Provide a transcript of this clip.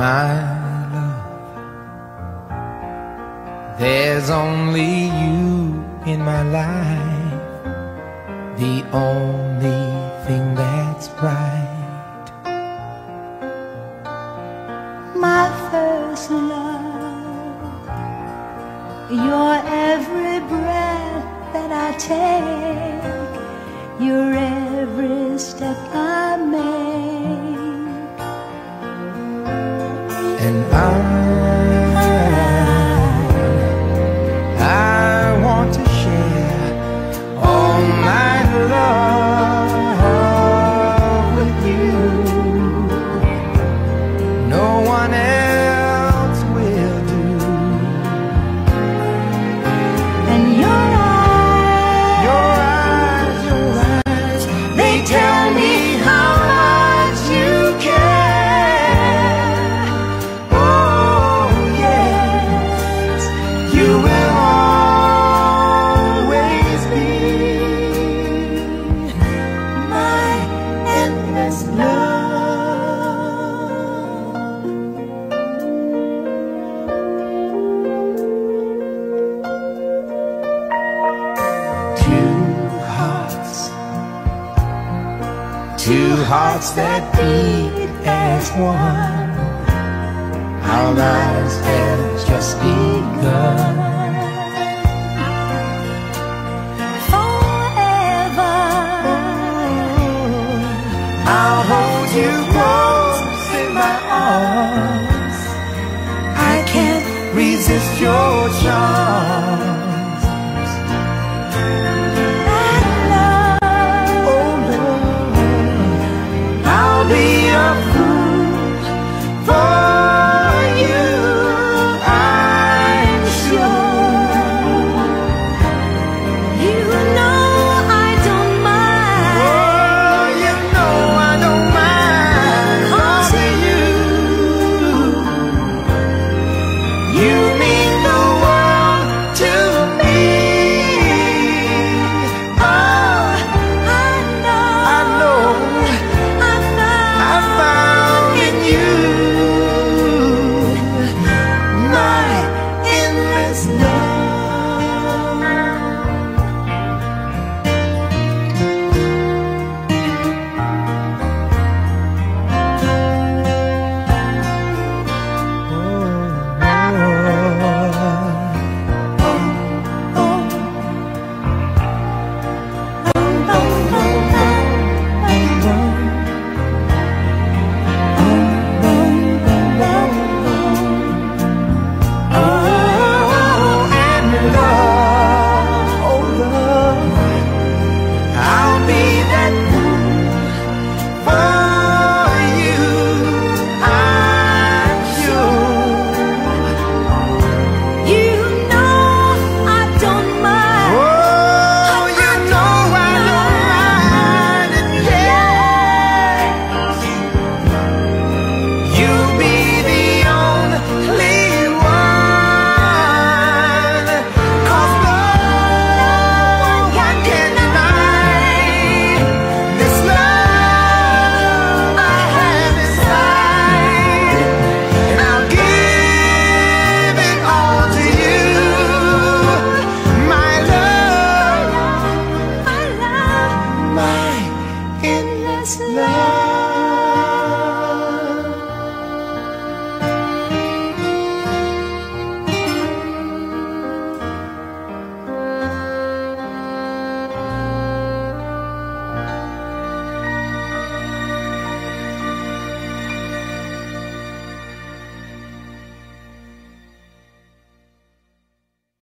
my love. There's only you in my life, the only thing that's right. My first love, your every breath that I take, your every step I make. and I two hearts that beat as one. Our lives have just begun. Forever, I'll hold you close in my arms. love.